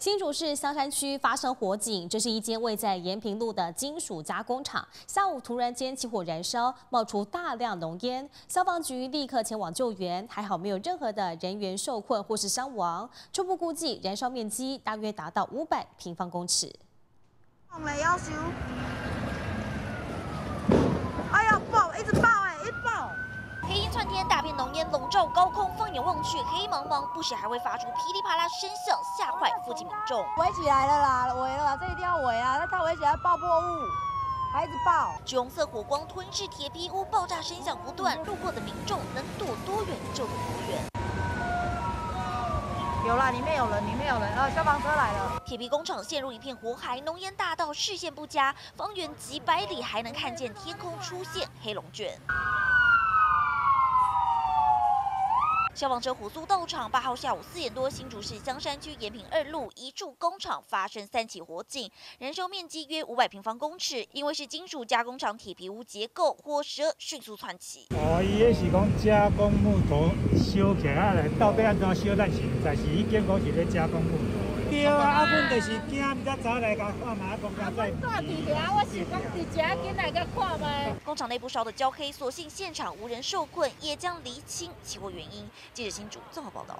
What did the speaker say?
新竹市香山区发生火警，这是一间位在延平路的金属加工厂。下午突然间起火燃烧，冒出大量浓烟，消防局立刻前往救援，还好没有任何的人员受困或是伤亡。初步估计燃烧面积大约达到五百平方公尺。大片浓烟笼罩高空，放眼望去黑茫茫，不时还会发出噼里啪啦声响，吓坏附近民众。围起来了啦，围了，这一定要围啊！那它围起来爆破物，孩子爆。橘红色火光吞噬铁皮屋，爆炸声响不断，路过的民众能躲多远就躲多远。有啦，里面有人，里面有人，呃，消防车来了。铁皮工厂陷入一片火海，浓烟大到视线不佳，方圆几百里还能看见天空出现黑龙卷。消防车火速到场。八号下午四点多，新竹市香山区延平二路一处工厂发生三起火警，燃烧面积约五百平方公尺。因为是金属加工厂铁皮屋结构，火舌迅速窜起。哦，伊个是讲加工木头烧起来，到底安怎烧咱是毋知，是伊见讲是咧加工木头。对啊，啊，阮就是惊，毋才早来甲看嘛，讲刚在。我伫遐，我是讲伫遮进来甲看嘛。工厂内部烧得焦黑，所幸现场无人受困，也将厘清起火原因。记者新竹综合报道。